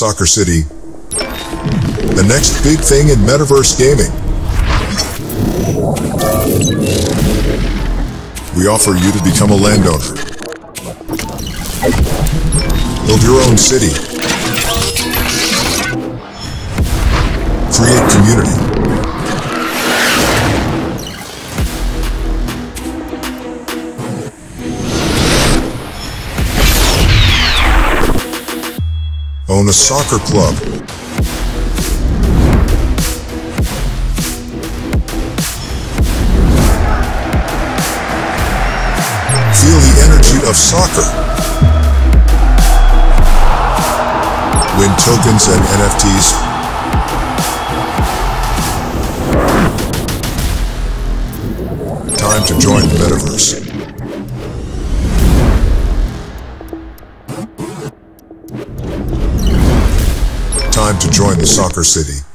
Soccer City, the next big thing in metaverse gaming. We offer you to become a landowner. Build your own city. Create community. Own a soccer club. Feel the energy of soccer. Win tokens and NFTs. Time to join the metaverse. Time to join the soccer city.